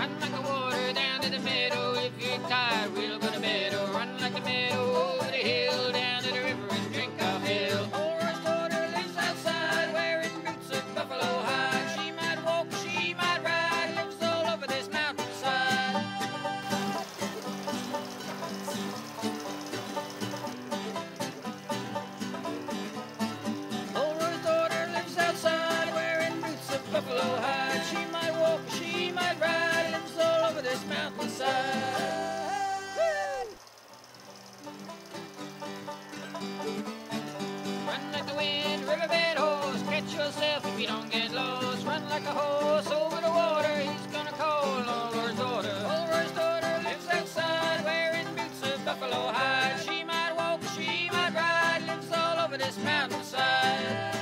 Run like the water down to the meadow. If you're tired, we'll go to meadow. Oh, run like the meadow over the hill, down to the river and drink our fill. Orange Porter lives outside, wearing boots of buffalo hide. She might walk, she might ride, lives all over this mountainside. Orange Porter lives outside, wearing boots of buffalo hide. riverbed hose. Catch yourself if you don't get lost. Run like a horse over the water. He's gonna call on Lord's daughter. Old Lord's daughter lives outside wearing boots of buffalo hide. She might walk, she might ride. Lives all over this mountainside.